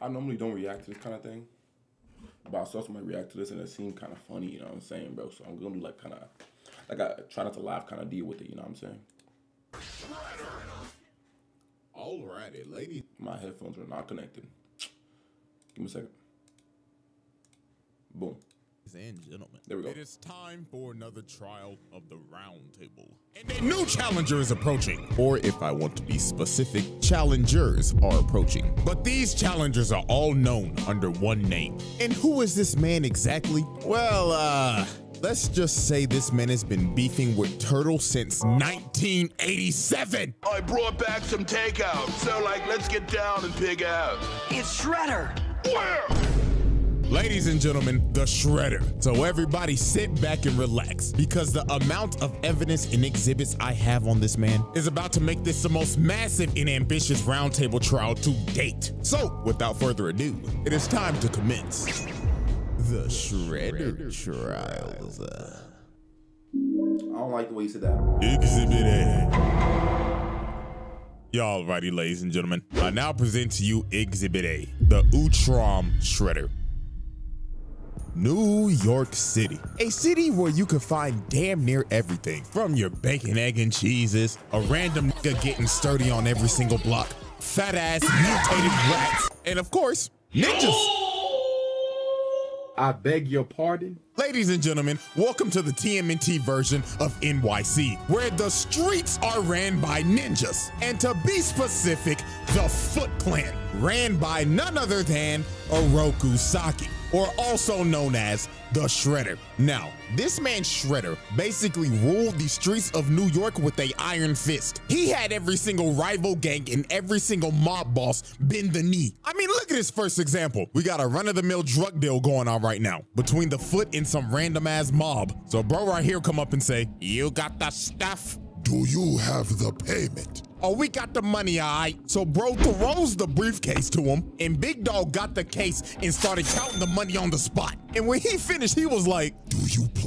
I normally don't react to this kind of thing, but I saw somebody react to this and it seemed kind of funny. You know what I'm saying, bro? So I'm gonna do like kind of like I try not to laugh, kind of deal with it. You know what I'm saying? Alrighty, ladies. My headphones are not connected. Give me a second. Boom. and gentlemen, There we go. It is time for another trial of the round table. And a new challenger is approaching. Or if I want to be specific, challengers are approaching. But these challengers are all known under one name. And who is this man exactly? Well, uh, let's just say this man has been beefing with Turtle since 1987. I brought back some takeout, so like, let's get down and pig out. It's Shredder. Where? Ladies and gentlemen, the Shredder. So everybody sit back and relax because the amount of evidence and exhibits I have on this man is about to make this the most massive and ambitious roundtable trial to date. So without further ado, it is time to commence the Shredder trials. I don't like the way you said that. Exhibit A. Y'all righty, ladies and gentlemen. I now present to you Exhibit A, the Utrom Shredder. New York City, a city where you can find damn near everything from your bacon, egg, and cheeses, a random nigga getting sturdy on every single block, fat ass mutated rats, and of course, ninjas. I beg your pardon? Ladies and gentlemen, welcome to the TMNT version of NYC, where the streets are ran by ninjas. And to be specific, the Foot Clan, ran by none other than Oroku Saki, or also known as the Shredder. Now, this man Shredder basically ruled the streets of New York with a iron fist. He had every single rival gang and every single mob boss bend the knee. I mean, look at this first example. We got a run-of-the-mill drug deal going on right now between the Foot and some random ass mob. So bro right here come up and say, you got the stuff? Do you have the payment? Oh, we got the money, all right. So bro throws the briefcase to him, and Big Dog got the case and started counting the money on the spot. And when he finished, he was like,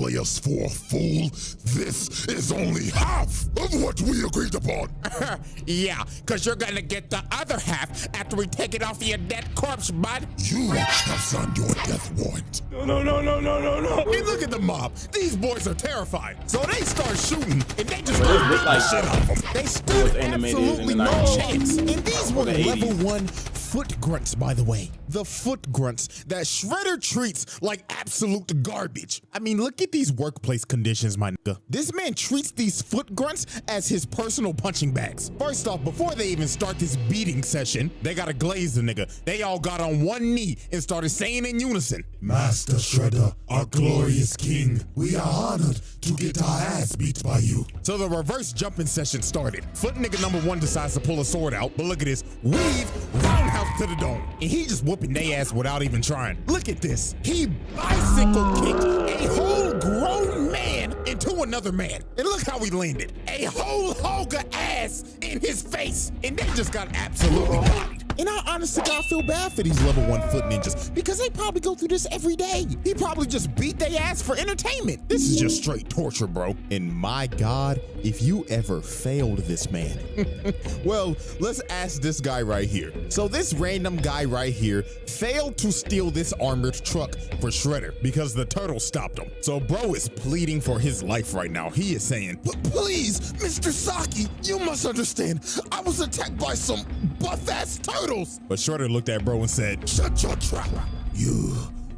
play us for a fool? This is only half of what we agreed upon. yeah, cause you're gonna get the other half after we take it off your dead corpse, bud. You have signed your death warrant. No, no, no, no, no, no, no. And look at the mob. These boys are terrified. So they start shooting, and they just Bro, this beat look the like shit out of them. They was stood animated absolutely the no chance. And these were the level 80s. Foot grunts, by the way. The foot grunts that Shredder treats like absolute garbage. I mean, look at these workplace conditions, my nigga. This man treats these foot grunts as his personal punching bags. First off, before they even start this beating session, they gotta glaze the nigga. They all got on one knee and started saying in unison, Master Shredder, our glorious king, we are honored to get our ass beat by you. So the reverse jumping session started. Foot nigga number one decides to pull a sword out, but look at this. Weave roundhouse to the dome. And he just whooping they ass without even trying. Look at this. He bicycle kicked a whole grown man into another man. And look how he landed. A whole hog of ass in his face. And they just got absolutely bodied. And I honestly God feel bad for these level one foot ninjas because they probably go through this every day. He probably just beat their ass for entertainment. This is just straight torture, bro. And my God, if you ever failed this man. well, let's ask this guy right here. So this random guy right here failed to steal this armored truck for Shredder because the turtle stopped him. So bro is pleading for his life right now. He is saying, But please, Mr. Saki, you must understand, I was attacked by some buff-ass turtles. but Shredder looked at bro and said, Shut your trap. You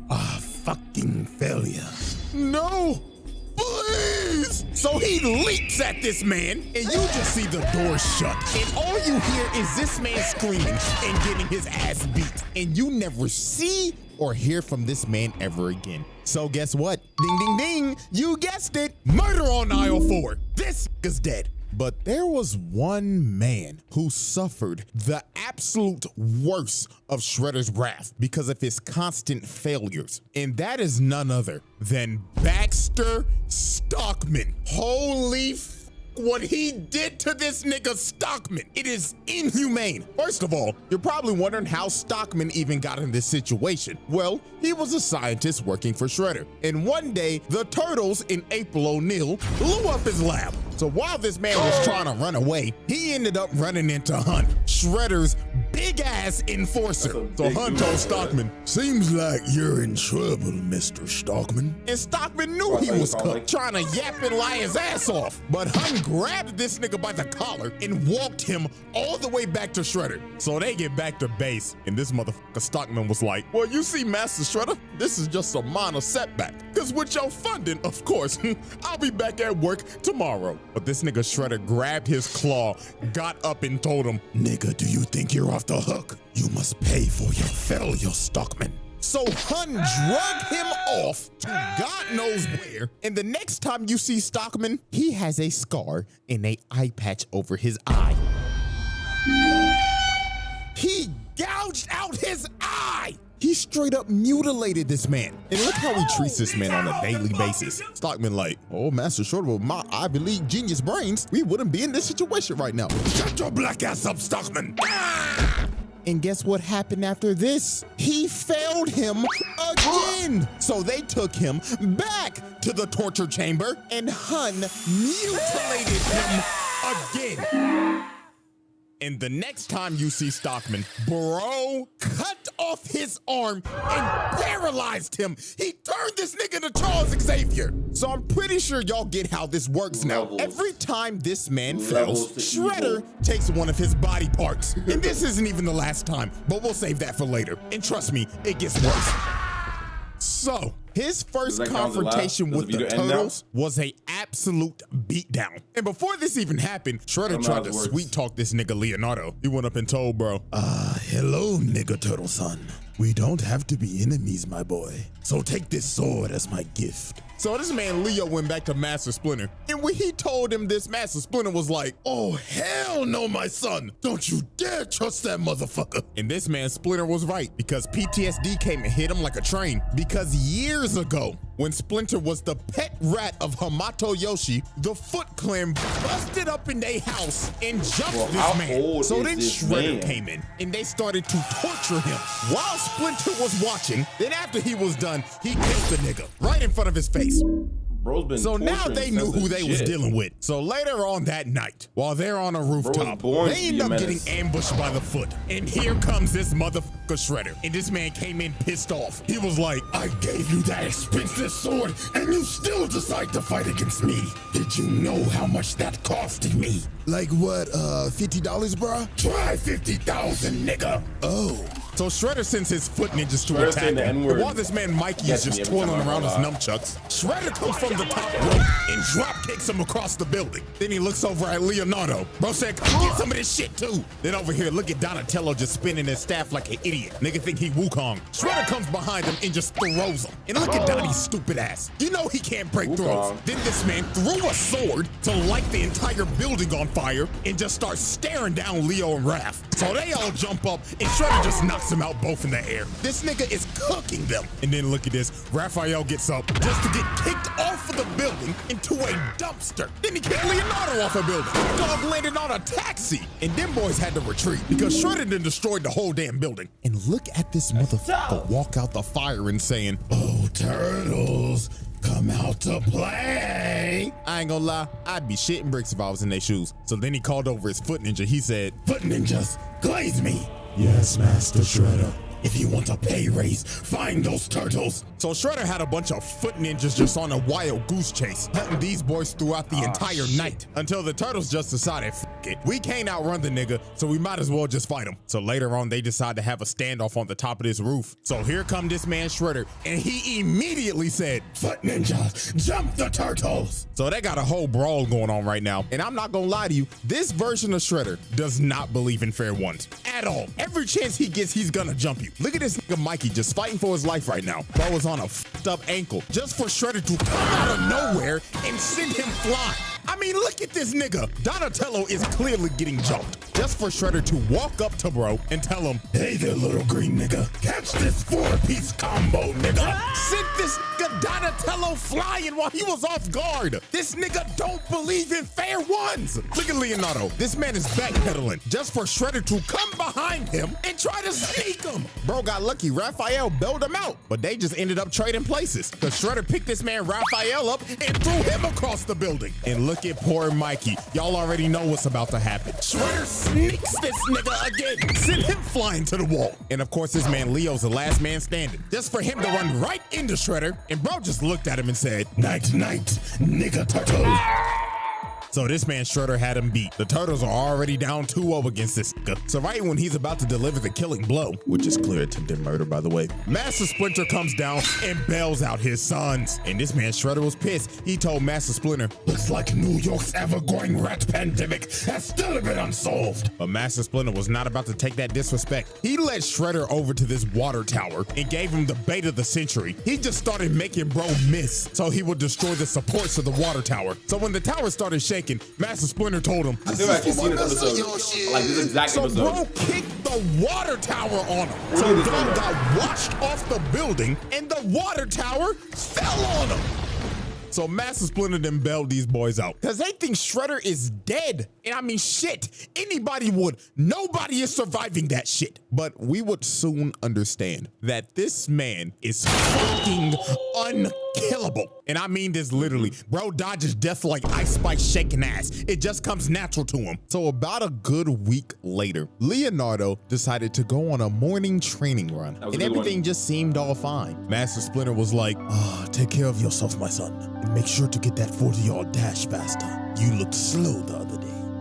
are a fucking failure. No! Please! So he leaps at this man, and you just see the door shut. And all you hear is this man screaming and getting his ass beat. And you never see or hear from this man ever again. So guess what? Ding, ding, ding! You guessed it! Murder on aisle four. This is dead. But there was one man who suffered the absolute worst of Shredder's wrath because of his constant failures. And that is none other than Baxter Stockman. Holy what he did to this nigga Stockman. It is inhumane. First of all, you're probably wondering how Stockman even got in this situation. Well, he was a scientist working for Shredder. And one day, the Turtles in April O'Neil blew up his lab. So while this man was trying to run away, he ended up running into Hun, Shredder's big ass enforcer. That's a So big Hun dude told. Stockman, Seems like you're in trouble, Mr. Stockman. and Stockman knew he was called cooked, trying to yap and lie his ass off. But Hun grabbed this nigga by the collar and walked him all the way back to Shredder. So they get back to base, and this motherfucker Stockman was like, Well, you see, Master Shredder, this is just a minor setback. Cause with your funding, of course, I'll be back at work tomorrow. But this nigga Shredder grabbed his claw, got up, and told him, Nigga, do you think you're off the hook? You must pay for your failure, Stockman. So Hun drug him off to God knows where. And the next time you see Stockman, he has a scar and a eye patch over his eye. He straight up mutilated this man. And look how he treats this man on a daily basis. Stockman like, oh, Master Short with my Ivy League genius brains, we wouldn't be in this situation right now. Shut your black ass up, Stockman. Ah! And guess what happened after this? He failed him again. So they took him back to the torture chamber and Hun mutilated him again. And the next time you see Stockman, Bro cut off his arm and paralyzed him. He turned this nigga to Charles Xavier. So I'm pretty sure y'all get how this works now. Every time this man Levels fails, Shredder evil. takes one of his body parts. and this isn't even the last time, but we'll save that for later. And trust me, it gets worse. So, his first Does that count as a laugh? confrontation with the? Turtles was a absolute beatdown. And before this even happened, Shredder tried to sweet talk this nigga Leonardo. He went up and told bro, Uh, hello, nigga turtle son. We don't have to be enemies, my boy. So take this sword as my gift. So this man Leo went back to Master Splinter, and when he told him this, Master Splinter was like, Oh, hell no, my son. Don't you dare trust that motherfucker. and this man Splinter was right because PTSD came and hit him like a train. Because years ago, when Splinter was the pet rat of Hamato Yoshi, the Foot Clan busted up in their house and jumped Well, this man. So then Shredder man? came in and they started to torture him while Splinter was watching. Then after he was done, he killed the nigga right in front of his face. Bro's been So now they knew who a they was dealing with. So later on that night, while they're on a rooftop, they end up getting ambushed by the foot. And here comes this motherfucker Shredder. And this man came in pissed off. He was like, I gave you that expensive sword, and you still decide to fight against me. Did you know how much that costed me? Like what, uh, $50, bruh? Try 50,000, nigga. Oh. So Shredder sends his foot ninjas to Shredder attack him. And while this man Mikey is just twirling around his nunchucks, Shredder comes from the top rope and drop kicks him across the building. Then he looks over at Leonardo. Bro said, come get some of this shit too. Then over here, look at Donatello just spinning his staff like an idiot. Nigga think he Wukong. Shredder comes behind him and just throws him. And look at Donnie's stupid ass. You know he can't break Wukong. throws. Then this man threw a sword to light the entire building on fire and just starts staring down Leo and Raph. So they all jump up and Shredder just knocks them out both in the air. This nigga is cooking them. And then look at this. Raphael gets up just to get kicked off of the building into a dumpster. Then he kicked Leonardo off a building. Dog landed on a taxi. And them boys had to retreat because Shredder then destroyed the whole damn building. And look at this motherfucker walk out the fire and saying, Oh, turtles, come out to play. I ain't gonna lie, I'd be shitting bricks if I was in their shoes. So then he called over his foot ninja. He said, Foot ninjas, glaze me. Yes, Master Shredder. If you want a pay raise, find those turtles. So Shredder had a bunch of foot ninjas just on a wild goose chase, hunting these boys throughout the ah, entire night until the turtles just decided, F it, we can't outrun the nigga, so we might as well just fight him. So later on, they decide to have a standoff on the top of this roof. So here come this man Shredder, and he immediately said, Foot ninjas, jump the turtles. so they got a whole brawl going on right now. And I'm not gonna lie to you, this version of Shredder does not believe in fair ones at all. Every chance he gets, he's gonna jump you. Look at this nigga Mikey just fighting for his life right now. Bro was on a fucked up ankle just for Shredder to come out of nowhere and send him flying. I mean, look at this nigga. Donatello is clearly getting jumped just for Shredder to walk up to bro and tell him, Hey there, little green nigga. Catch this four-piece combo, nigga. Sent this nigga Donatello flying while he was off guard. This nigga don't believe in fair ones. Look at Leonardo. This man is backpedaling just for Shredder to come behind him and try to sneak him. Bro got lucky. Raphael bailed him out, but they just ended up trading places. Cause Shredder picked this man Raphael up and threw him across the building. And look skip poor Mikey. Y'all already know what's about to happen. Shredder sneaks this nigga again, send him flying to the wall. And of course, this man Leo's the last man standing. Just for him to run right into Shredder, and bro just looked at him and said, Night, night, nigga turtle. So this man Shredder had him beat. The Turtles are already down 2-0 against this. So right when he's about to deliver the killing blow, which is clear attempted murder by the way, Master Splinter comes down and bails out his sons. And this man Shredder was pissed. He told Master Splinter, Looks like New York's ever-going rat pandemic has still been unsolved. but Master Splinter was not about to take that disrespect. He led Shredder over to this water tower and gave him the bait of the century. He just started making bro miss so he would destroy the supports of the water tower. So when the tower started shaking, Master Splinter told him, I feel like I've seen this episode. Like this exact So episode. bro kicked the water tower on him. Look So at this dog one. got washed off the building and the water tower fell on him. So Master Splinter then bailed these boys out. Cause they think Shredder is dead. And I mean shit. Anybody would. Nobody is surviving that shit. But we would soon understand that this man is fucking unkillable. And I mean this literally. Bro dodges death like Ice Spice shaking ass. It just comes natural to him. So about a good week later, Leonardo decided to go on a morning training run. And good one. everything just seemed all fine. Master Splinter was like, "Ah, take care of yourself, my son, and make sure to get that 40-yard dash faster. You looked slow the other day.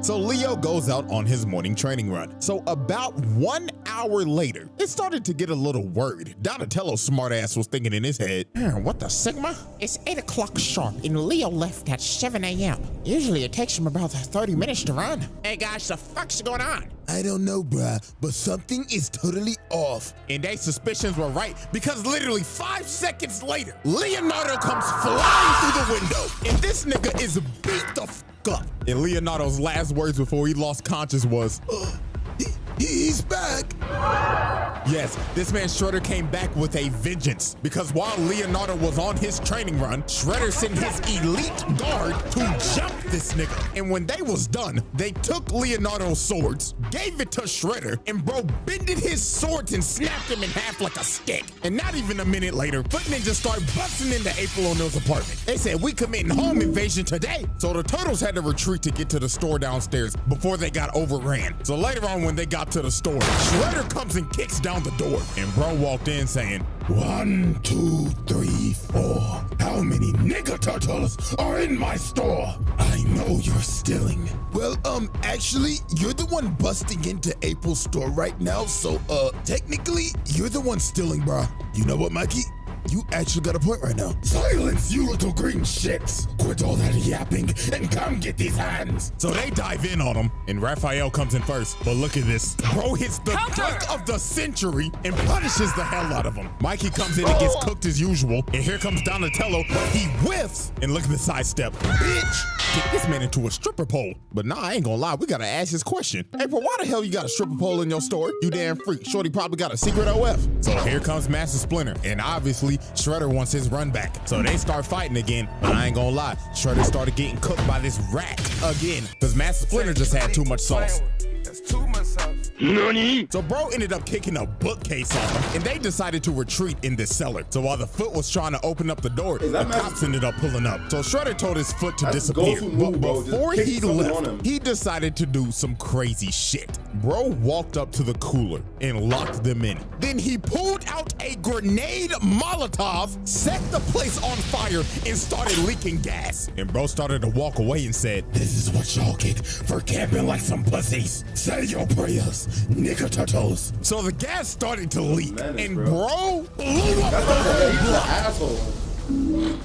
So Leo goes out on his morning training run. So about one hour later, it started to get a little worried. Donatello's smartass was thinking in his head, "Hmm, what the Sigma? It's 8 o'clock sharp, and Leo left at 7 a.m. Usually it takes him about 30 minutes to run. Hey guys, the fuck's going on? I don't know, bruh, but something is totally off. And their suspicions were right because literally five seconds later, Leonardo comes flying through the window. And this nigga is beat the fuck up. And Leonardo's last words before he lost conscious was, he's back. Yes, this man Shredder came back with a vengeance because while Leonardo was on his training run, Shredder sent his elite guard to jump this nigga. And when they was done, they took Leonardo's swords, gave it to Shredder, and bro bended his swords and snapped him in half like a stick. And not even a minute later, Foot Ninja started busting into April O'Neil's apartment. They said, we committing home invasion today. So the Turtles had to retreat to get to the store downstairs before they got overran. So later on when they got to the store, Shredder comes and kicks down the door. And bro walked in saying, One, two, three, four. How many nigga turtles are in my store? I know you're stealing. Well, um, actually, you're the one busting into April's store right now, so, uh, technically, you're the one stealing, bro. You know what, Mikey? You actually got a point right now. Silence, you little green shits! Quit all that yapping and come get these hands! So they dive in on him, and Raphael comes in first. But look at this. Bro hits the dunk of the century and punishes the hell out of him. Mikey comes in and gets oh! cooked as usual. And here comes Donatello. He whiffs. And look at the sidestep. Bitch! Kick this man into a stripper pole. But nah, I ain't gonna lie. We gotta ask this question. April, why the hell you got a stripper pole in your store? You damn freak. Shorty probably got a secret OF. So here comes Master Splinter. And obviously, Shredder wants his run back. So they start fighting again. But I ain't gonna lie. Shredder started getting cooked by this rat again. Because Master Splinter just had too much sauce. That's too much sauce. So bro ended up kicking a bookcase on him, and they decided to retreat in this cellar. So while the foot was trying to open up the door, the that cops ended up pulling up. So Shredder told his foot to That's disappear. go-to but bro. Before he left, he decided to do some crazy shit. Bro walked up to the cooler and locked them in. Then he pulled out a grenade Molotov, set the place on fire, and started leaking gas. And bro started to walk away and said, This is what y'all get for camping like some pussies. Say your prayers, nigga turtles. so the gas started to leak, menace, and bro. bro blew up That's the whole block.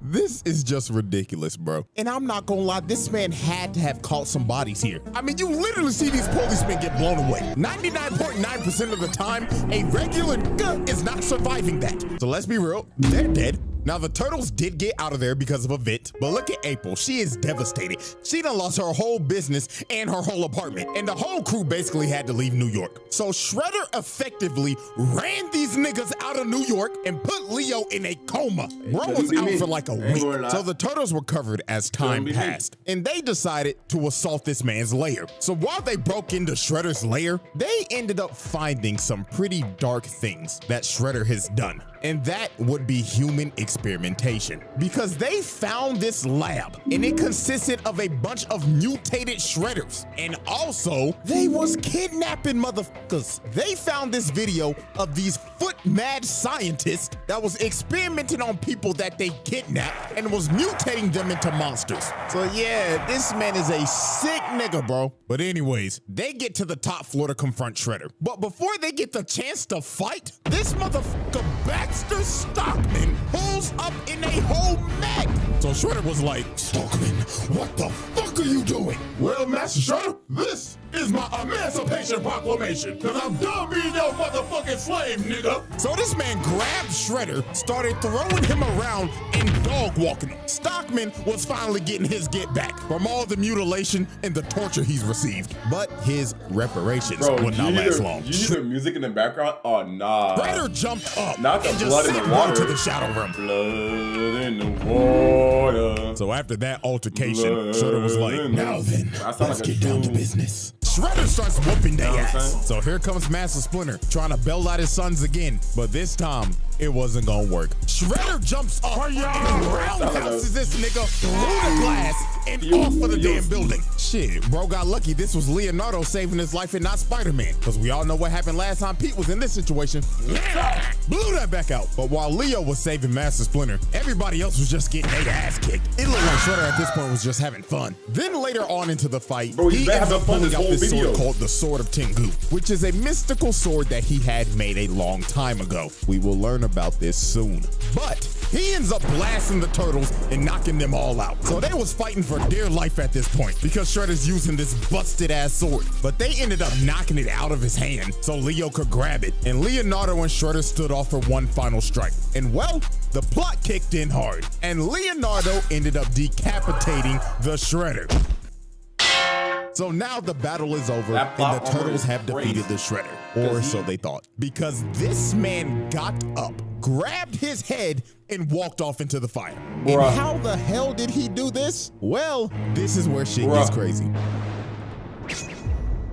This is just ridiculous, bro. And I'm not gonna lie, this man had to have caught some bodies here. I mean, you literally see these policemen get blown away. 99.9% of the time, a regular nigga is not surviving that. So let's be real, they're dead. Now, the turtles did get out of there because of a vent, but look at April. She is devastated. She done lost her whole business and her whole apartment, and the whole crew basically had to leave New York. So Shredder effectively ran these niggas out of New York and put Leo in a coma. Bro was out for like a week. So the turtles were covered as time passed, and they decided to assault this man's lair. So while they broke into Shredder's lair, they ended up finding some pretty dark things that Shredder has done. And that would be human experimentation because they found this lab and it consisted of a bunch of mutated shredders. And also, they was kidnapping motherfuckers. They found this video of these foot mad scientists that was experimenting on people that they kidnapped and was mutating them into monsters. So yeah, this man is a sick nigga, bro. But anyways, they get to the top floor to confront Shredder. But before they get the chance to fight, this motherfucker Baxter Stockman pulls up in a whole mech. So Shredder was like, Stockman, what the fuck are you doing? Well, Master Shredder, this is my Emancipation Proclamation, cause I'm done being your motherfucking slave, nigga. So this man grabbed Shredder, started throwing him around and dog walking him. Stockman was finally getting his get back from all the mutilation and the torture he's received. But his reparations Bro, would you not hear, last long. you hear the music in the background? Oh, nah. Shredder jumped up Not the and blood just in the water. to the shadow room. Blood in the water. So after that altercation, Blood Shredder was like, Now then, I sound let's like get down to business. Shredder starts whooping their Know what I'm ass. So here comes Master Splinter trying to bail out his sons again, but this time it wasn't gonna work. Shredder jumps up and roundhouses this nigga through the glass and Yo, off of the yo. damn building. Shit, bro got lucky. This was Leonardo saving his life and not Spider-Man, because we all know what happened last time Pete was in this situation. Blew that back out. But while Leo was saving Master Splinter, everybody else was just getting their ass kicked. It looked like Shredder at this point was just having fun. Then later on into the fight, Bro, he ends up pulling out this sword called the Sword of Tengu, which is a mystical sword that he had made a long time ago. We will learn about this soon. But he ends up blasting the turtles and knocking them all out. So they was fighting for dear life at this point because Shredder's using this busted ass sword. But they ended up knocking it out of his hand so Leo could grab it. And Leonardo and Shredder stood off for one final strike. And well, the plot kicked in hard. And Leonardo ended up decapitating the Shredder. So now the battle is over and the turtles have crazy. defeated the Shredder. or so they thought. Because this man got up, grabbed his head, and walked off into the fire. Bruh. And how the hell did he do this? Well, this is where shit gets crazy.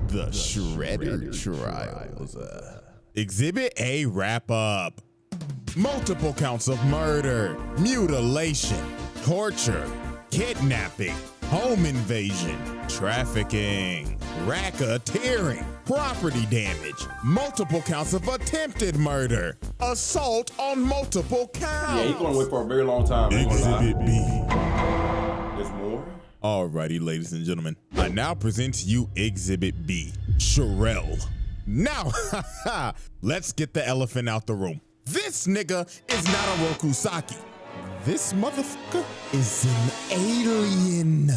The Shredder Trials. Uh, Exhibit A wrap up. Multiple counts of murder, mutilation, torture, kidnapping, home invasion, trafficking, racketeering, property damage, multiple counts of attempted murder, assault on multiple counts. Yeah, he's gonna wait for a very long time. I ain't gonna lie. Exhibit B. There's more. Alrighty, ladies and gentlemen, I now present to you Exhibit B, Ch'rell. Now, let's get the elephant out the room. This nigga is not Oroku Saki. This motherfucker is an alien.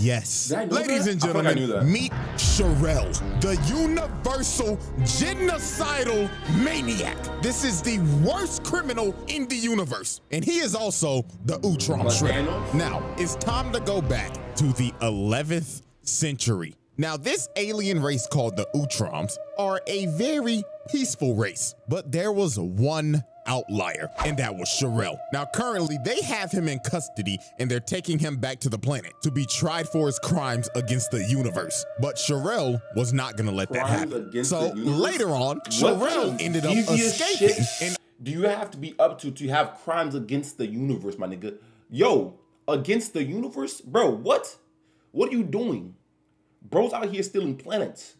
Yes. Did I know Ladies that? and I thought I gentlemen, meet Ch'rell, the universal genocidal maniac. This is the worst criminal in the universe. And he is also the Utrom Like Shredder. Now, it's time to go back to the 11th century. Now, this alien race called the Utroms are a very peaceful race, but there was one outlier, and that was Ch'rell. Now, currently, they have him in custody and they're taking him back to the planet to be tried for his crimes against the universe. But Ch'rell was not gonna let that happen. So later on, Ch'rell ended up escaping and do you have to be up to to have crimes against the universe, my nigga? Yo, against the universe, bro. What? What are you doing? Bro's out here stealing planets.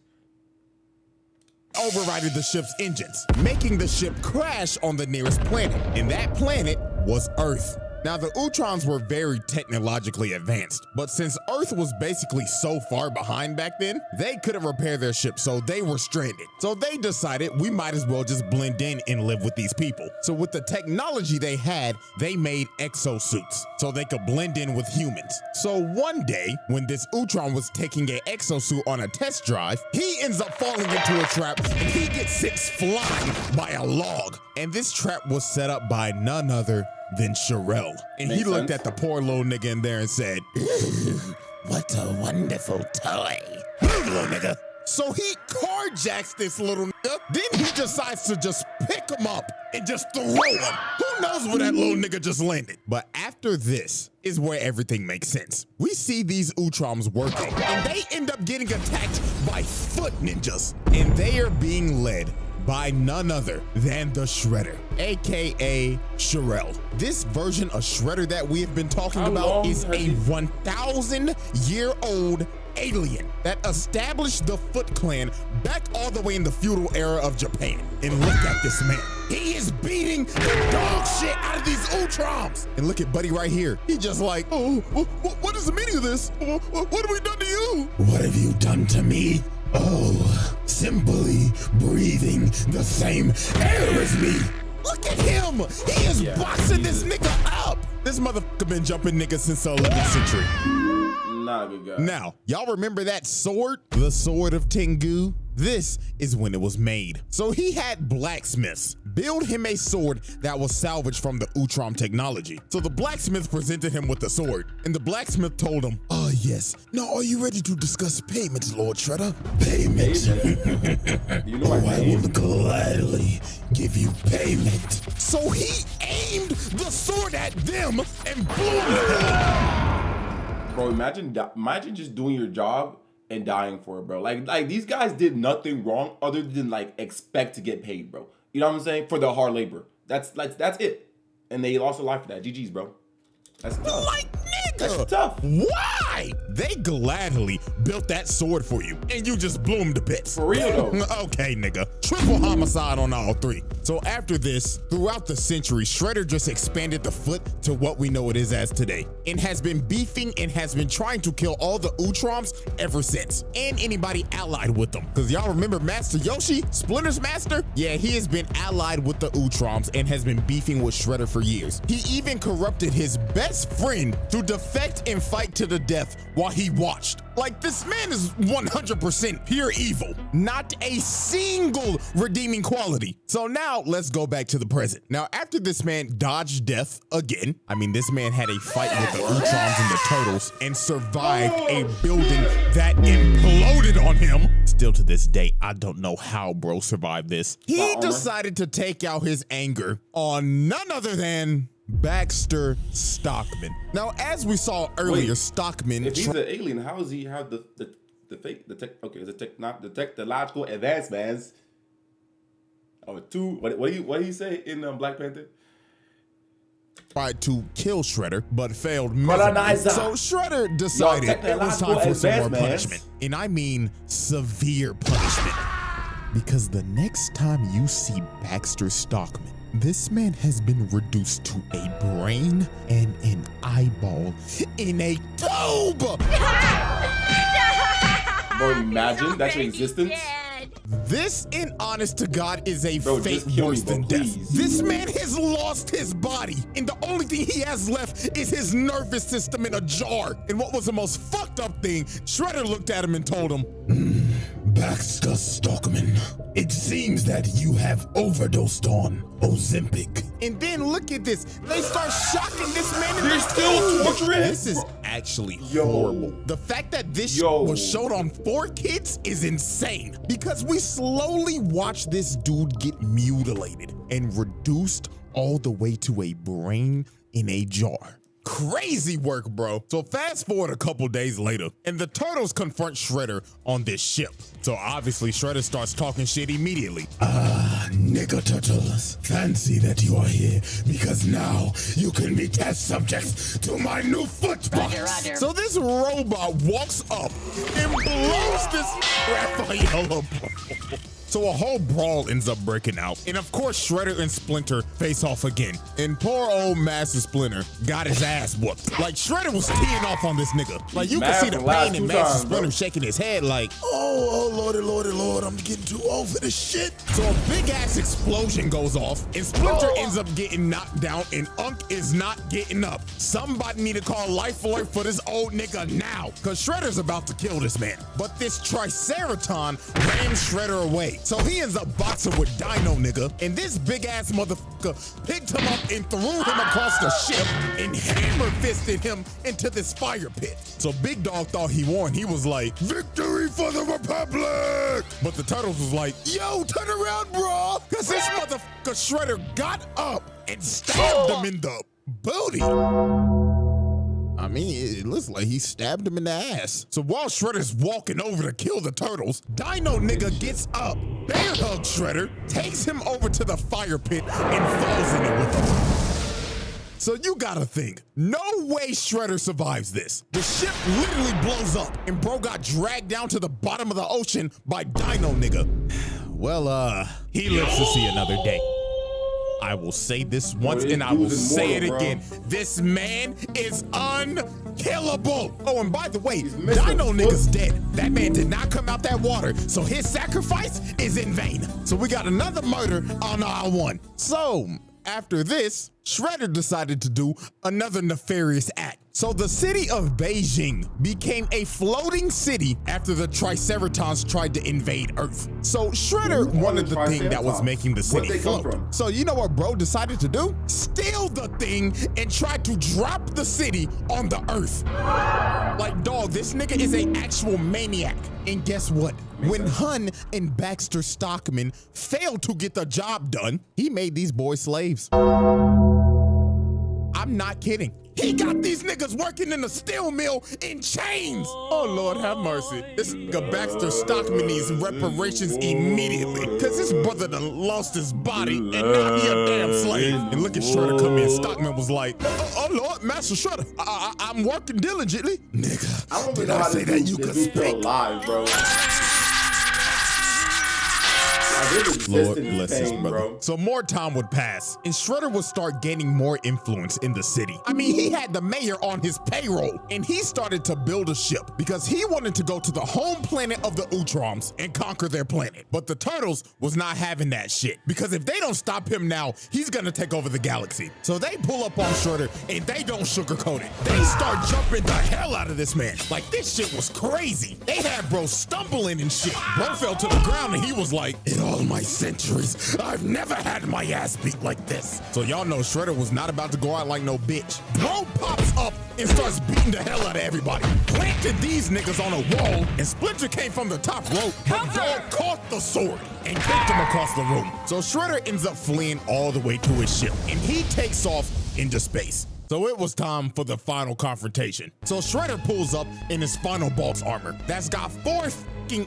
Overrided the ship's engines, making the ship crash on the nearest planet. And that planet was Earth. Now, the Utroms were very technologically advanced, but since Earth was basically so far behind back then, they couldn't repair their ship, so they were stranded. So they decided we might as well just blend in and live with these people. So with the technology they had, they made exosuits so they could blend in with humans. So one day, when this Utrom was taking an exosuit on a test drive, he ends up falling into a trap and he gets six flying by a log. And this trap was set up by none other than Ch'rell. And he looked sense. at the poor little nigga in there and said, What a wonderful toy. Little nigga. So he carjacks this little nigga. Then he decides to just pick him up and just throw him. Who knows where that little nigga just landed? But after this is where everything makes sense. We see these Utroms working, and they end up getting attacked by foot ninjas. And they are being led by none other than the Shredder, aka Ch'rell. This version of Shredder that we have been talking How about is a 1,000 year old alien that established the Foot Clan back all the way in the feudal era of Japan. And look at this man. He is beating the dog shit out of these Ultrons. And look at Buddy right here. He just like, oh, wh- what is the meaning of this? Wh- wh- What have we done to you? What have you done to me? Oh, simply breathing the same air as me. Look at him. He is Yeah, boxing this nigga up. This motherfucker been jumping niggas since the 11th century. Not a good guy. Now, y'all remember that sword? The sword of Tengu? This is when it was made. So he had blacksmiths build him a sword that was salvaged from the Utrom technology. So the blacksmith presented him with the sword, and the blacksmith told him, Ah, yes. Now, are you ready to discuss payments, Lord Shredder? Payment. You know Oh, my I will gladly give you payment. so he aimed the sword at them and blew them. Bro, imagine imagine just doing your job and dying for it, bro. Like like these guys did nothing wrong other than like expect to get paid, bro. You know what I'm saying? For the hard labor. That's like that's it. And they lost their life for that. GG's, bro. That's tough. Like, nigga. That's tough. Why? They gladly built that sword for you, and you just blew them to bits. For real though. Okay, nigga. Triple homicide on all three. So after this, throughout the century, Shredder just expanded the foot to what we know it is as today, and has been beefing and has been trying to kill all the Utroms ever since, and anybody allied with them. Cause y'all remember Master Yoshi, Splinter's master? Yeah, he has been allied with the Utroms and has been beefing with Shredder for years. He even corrupted his best friend to defect and fight to the death while he watched. Like this man is 100% pure evil, not a single redeeming quality. So now let's go back to the present. Now, after this man dodged death again, I mean, this man had a fight with the Utroms and the Turtles and survived a building that imploded on him. Still to this day, I don't know how bro survived this. He decided to take out his anger on none other than Baxter Stockman. Now, as we saw earlier, Wait, Stockman If he's an alien, how does he have the the the fake the tech? Okay, the tech not the technological advancements. Oh, two. What what do you what do you say in um, Black Panther? tried to kill Shredder, but failed miserably. So Shredder decided it was time for some more punishment. And I mean severe punishment. Because the next time you see Baxter Stockman, this man has been reduced to a brain and an eyeball in a tube. Bro, imagine that's your existence. This, in honest to God, is a Bro, fate just me, worse bro, than death. please. This man has lost his body, and the only thing he has left is his nervous system in a jar. And what was the most fucked up thing? Shredder looked at him and told him, Baxter Stockman, it seems that you have overdosed on Ozempic. and then look at this. They start shocking this man in They're the still tube. torturing him? This is actually Yo. horrible. The fact that this shit Yo. was showed on 4Kids is insane because we slowly watched this dude get mutilated and reduced all the way to a brain in a jar. Crazy work, bro. So fast forward a couple days later, and the turtles confront Shredder on this ship. So obviously Shredder starts talking shit immediately. Ah, nigger turtles. Fancy that you are here because now you can be test subjects to my new foot box. So this robot walks up and blows this Raphael up. So a whole brawl ends up breaking out. And of course, Shredder and Splinter face off again. And poor old Master Splinter got his ass whooped. Like Shredder was teeing off on this nigga. Like you can see the for the last pain in Master Splinter bro. shaking his head like, Oh, oh, lordy, lordy, lord, I'm getting too old for this shit. So a big ass explosion goes off, and Splinter oh. ends up getting knocked down, and Unk is not getting up. Somebody need to call Life Alert for this old nigga now, cause Shredder's about to kill this man. But this Triceraton ran Shredder away, so he ends up boxing with Dino nigga, and this big ass motherfucker picked him up and threw him across the ship and hammer fisted him into this fire pit. So Big Dog thought he won. He was like, Victory for the Republic! but the turtles was like, yo, turn around, bro. Cause this motherfucker Shredder got up and stabbed oh. him in the booty. I mean, it looks like he stabbed him in the ass. So while Shredder's walking over to kill the turtles, Dino nigga gets up, bear hugs Shredder, takes him over to the fire pit, and falls in it with him. So you gotta think, no way Shredder survives this. The ship literally blows up, and bro got dragged down to the bottom of the ocean by Dino nigga. Well, uh, he lives to see another day. I will say this once and I will say it bro. again. This man is unkillable. Oh, and by the way. Dino Foot. nigga's dead. That man did not come out that water, so his sacrifice is in vain. So we got another murder on our one. So after this, Shredder decided to do another nefarious act. So the city of Beijing became a floating city after the Triceratons tried to invade Earth. So Shredder wanted the thing that was making the city float. So you know what bro decided to do? Steal the thing and try to drop the city on the earth. Like dog, this nigga is a actual maniac. And guess what? when Hun and Baxter Stockman failed to get the job done, he made these boys slaves. I'm not kidding. He got these niggas working in a steel mill in chains. Oh, Lord, have mercy. This nigga Baxter Stockman needs reparations immediately because his brother done lost his body and now he a damn slave. And look at Shredder come in. Stockman was like, oh, oh, Lord, Master Shredder, I, I, I'm working diligently. Nigga, I don't even did know I how say that you this could dude still speak? alive, bro. Like, this Lord bless pain, his brother. bro. So more time would pass, and Shredder would start gaining more influence in the city. I mean, he had the mayor on his payroll, and he started to build a ship because he wanted to go to the home planet of the Utroms and conquer their planet. But the Turtles was not having that shit because if they don't stop him now, he's gonna take over the galaxy. So they pull up on Shredder, and they don't sugarcoat it. They start jumping the hell out of this man. Like this shit was crazy. They had bro stumbling and shit. Bro fell to the ground, and he was like, "In all my centuries, I've never had my ass beat like this." So y'all know Shredder was not about to go out like no bitch. Bro pops up and starts beating the hell out of everybody. Planted these niggas on a wall, and Splinter came from the top rope. But dog caught the sword and kicked him across the room. So Shredder ends up fleeing all the way to his ship, and he takes off into space. So it was time for the final confrontation. So Shredder pulls up in his final boss armor that's got four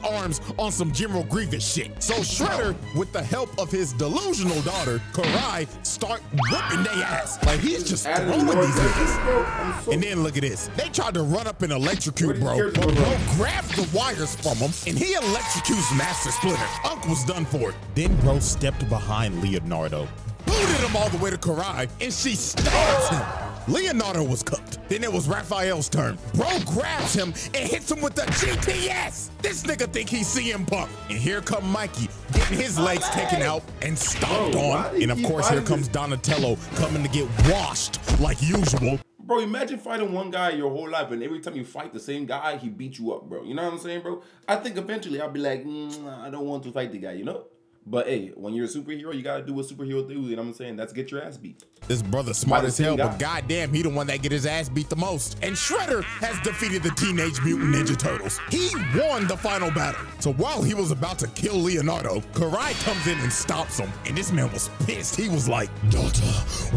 arms on some General Grievous shit. So Shredder, with the help of his delusional daughter, Karai, start whipping their ass. Like he's just throwing these niggas. so And then look at this. They tried to run up and electrocute bro, but bro grabs the wires from him and he electrocutes Master Splinter. Unk was done for. Then bro stepped behind Leonardo, booted him all the way to Karai, and she stabs him. Leonardo was cooked. Then it was Raphael's turn. Bro grabs him and hits him with the GTS. This nigga think he's CM Punk. And here come Mikey getting his legs taken out and stomped Bro, on. And of he course, here comes Donatello coming to get washed like usual. Bro, imagine fighting one guy your whole life, and every time you fight the same guy, he beat you up, bro. You know what I'm saying, bro? I think eventually I'll be like, mm, I don't want to fight the guy, you know? But hey, when you're a superhero, you gotta do what superhero do. and I'm saying? That's get your ass beat. This brother smart as hell, same but guy. goddamn, he the one that get his ass beat the most. And Shredder has defeated the Teenage Mutant Ninja Turtles. He won the final battle. So while he was about to kill Leonardo, Karai comes in and stops him. And this man was pissed. He was like, Daughter,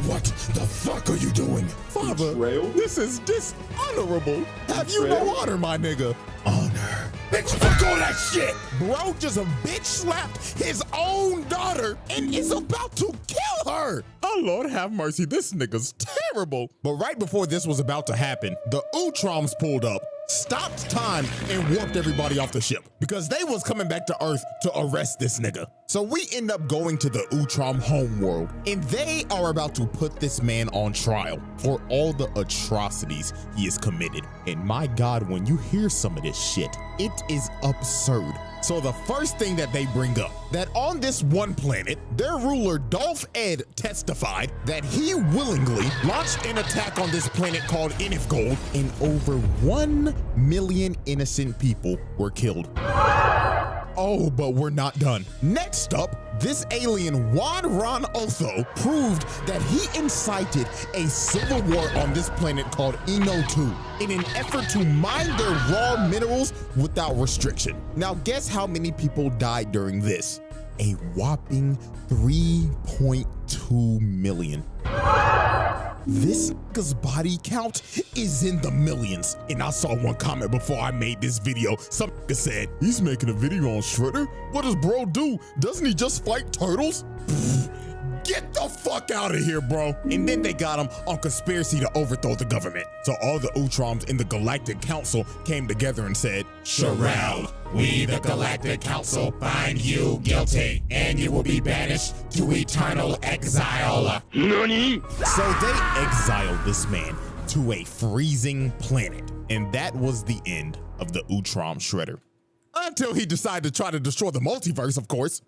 what the fuck are you doing? Father, Betrayal? this is dishonorable. Have you no honor, my nigga? Honor. Bitch, fuck all that shit! Bro just a bitch slapped his own daughter and is about to kill her. Oh Lord have mercy, this nigga's terrible. But right before this was about to happen, the Utroms pulled up, stopped time, and warped everybody off the ship because they was coming back to Earth to arrest this nigga. So we end up going to the Utrom homeworld, and they are about to put this man on trial for all the atrocities he has committed. And my God, when you hear some of this shit, it is absurd. So the first thing that they bring up, that on this one planet, their ruler Dolph Ed testified that he willingly launched an attack on this planet called Inifgold, and over 1 million innocent people were killed. Oh, but we're not done. Next up, this alien Juan Ron Otho proved that he incited a civil war on this planet called Eno 2 in an effort to mine their raw minerals without restriction. Now, guess how many people died during this? A whopping 3.2 million. This body count is in the millions. And I saw one comment before I made this video. Some said, he's making a video on Shredder? What does bro do? Doesn't he just fight turtles? Get the fuck out of here, bro. And then they got him on conspiracy to overthrow the government. So all the Utroms in the Galactic Council came together and said, Ch'rell, we the Galactic Council find you guilty, and you will be banished to eternal exile. Nani? So they exiled this man to a freezing planet. And that was the end of the Utrom Shredder. Until he decided to try to destroy the multiverse, of course.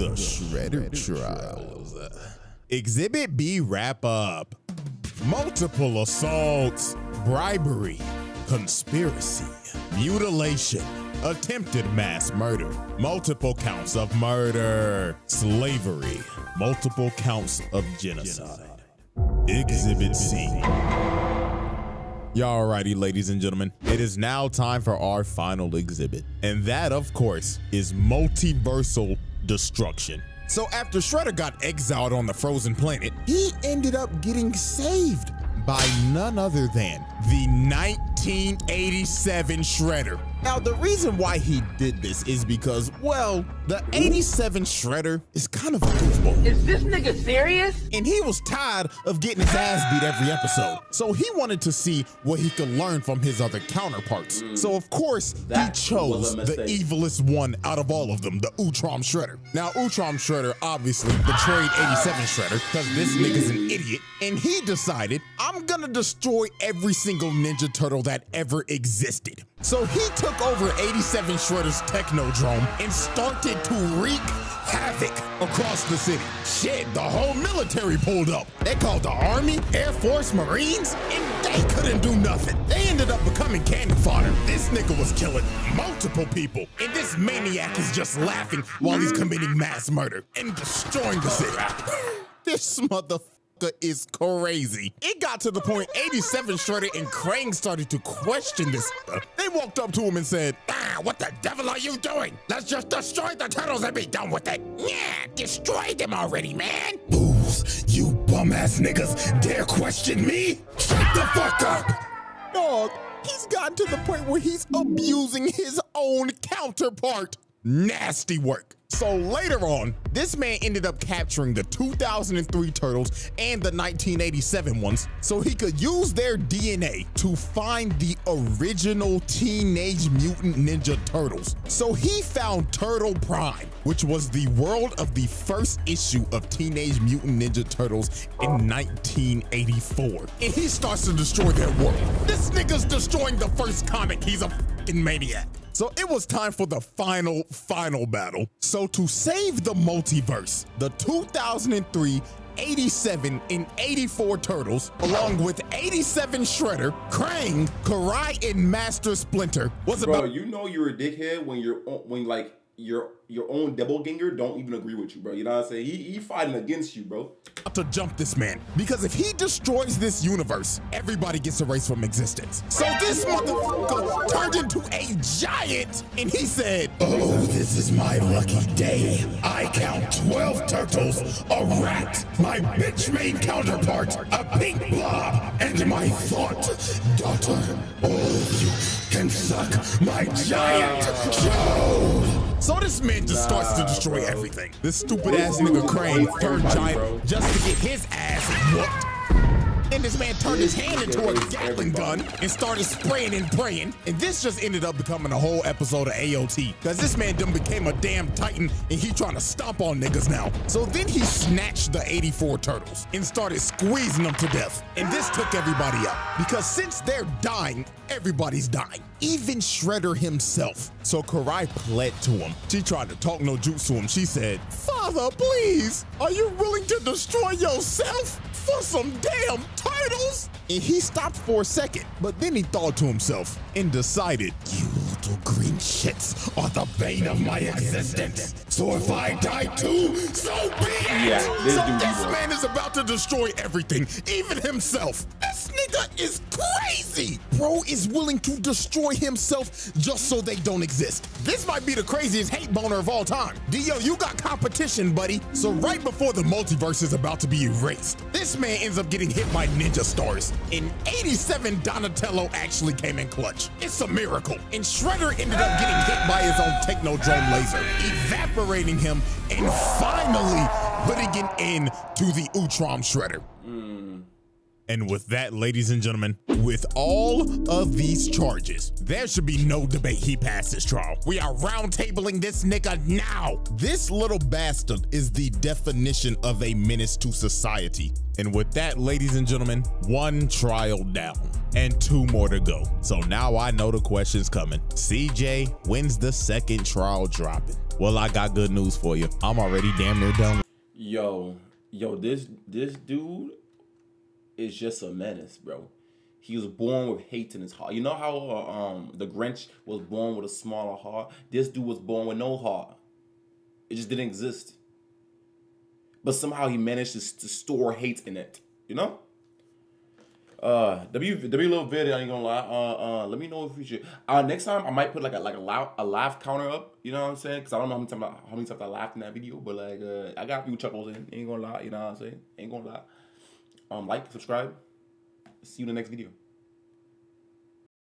The Shredder Trials. Exhibit B wrap up. Multiple assaults, bribery, conspiracy, mutilation, attempted mass murder, multiple counts of murder, slavery, multiple counts of genocide. Exhibit C. Y'all righty, ladies and gentlemen. It is now time for our final exhibit. And that, of course, is multiversal destruction. So after Shredder got exiled on the frozen planet, he ended up getting saved by none other than the 1987 Shredder. Now, the reason why he did this is because, well, the 87 Shredder is kind of a goofball. Is this nigga serious? And he was tired of getting his ass beat every episode. So he wanted to see what he could learn from his other counterparts. Mm. So of course, That he chose the evilest one out of all of them, the Utrom Shredder. Now, Utrom Shredder obviously betrayed 87 Shredder because this nigga's an idiot. And he decided, I'm gonna destroy every single Ninja Turtle that ever existed. So he took over 87 Shredder's Technodrome and started to wreak havoc across the city. Shit, the whole military pulled up. They called the Army, Air Force, Marines, and they couldn't do nothing. They ended up becoming cannon fodder. This nigga was killing multiple people, and this maniac is just laughing while he's committing mass murder and destroying the city. this motherfucker is crazy. It got to the point 87 Shredder and Krang started to question this. They walked up to him and said, Ah, what the devil are you doing? Let's just destroy the turtles and be done with it. Yeah, destroy them already, man. Fools, you bum ass niggas dare question me? Shut the fuck up! Dog, he's gotten to the point where he's abusing his own counterpart. Nasty work. So later on, this man ended up capturing the 2003 turtles and the 1987 ones so he could use their DNA to find the original Teenage Mutant Ninja Turtles. So he found Turtle Prime, which was the world of the first issue of Teenage Mutant Ninja Turtles in 1984. And he starts to destroy their world. This nigga's destroying the first comic. He's a maniac. So it was time for the final, final battle. So to save the multiverse, the 2003 87 and 84 Turtles, along with 87 Shredder, Krang, Karai, and Master Splinter, was Bro, about you know you're a dickhead when you're when like your your own doppelganger don't even agree with you, bro. You know what I'm saying? He he fighting against you, bro. to jump this man. Because if he destroys this universe, everybody gets erased from existence. So this motherfucker turned into a giant, and he said, Oh, this is my lucky day. I count 12 turtles, a rat, my bitch main counterpart, a pink blob, and my thought daughter. All of you can suck my giant show. So this man just starts to destroy everything. This stupid ass nigga Krang turned giant bro. just to get his ass whooped. Then this man turned his hand into a Gatling gun and started spraying and praying. And this just ended up becoming a whole episode of AOT. Cause this man done became a damn titan and he trying to stomp on niggas now. So then he snatched the 84 turtles and started squeezing them to death. And this took everybody out. Because since they're dying, everybody's dying. Even Shredder himself. So Karai pled to him. She tried to talk no jutsu to him. She said, Father, please, are you willing to destroy yourself for some damn turtles? And he stopped for a second, but then he thought to himself and decided, You little green shits are the bane of my existence. So if I die too, so be it. Yeah, this so this man is about to destroy everything, even himself. This nigga is crazy. Bro is willing to destroy himself just so they don't exist. This might be the craziest hate boner of all time. Dio, you got competition, buddy. So right before the multiverse is about to be erased, this man ends up getting hit by ninja stars. In 87, Donatello actually came in clutch. It's a miracle. And Shredder ended up getting hit by his own Technodrome laser, evaporating him and finally putting an end to the Utrom Shredder. Hmm. And with that, ladies and gentlemen, with all of these charges, there should be no debate he passed trial. We are roundtabling this nigga now. This little bastard is the definition of a menace to society. And with that, ladies and gentlemen, one trial down and two more to go. So now I know the question's coming. CJ, when's the second trial dropping? Well, I got good news for you. I'm already damn near done. Yo, yo, this this dude is just a menace, bro. He was born with hate in his heart. You know how uh, um the Grinch was born with a smaller heart. This dude was born with no heart. It just didn't exist. But somehow he managed to, to store hate in it. You know. Uh, W W little video. I ain't gonna lie. Uh, uh, let me know if you should. Uh, next time I might put like a like a laugh a laugh counter up. You know what I'm saying? Cause I don't know how many times I, how many times I laughed in that video, but like uh, I got a few chuckles in. Ain't gonna lie. You know what I'm saying? Ain't gonna lie. Um, like, subscribe. See you in the next video.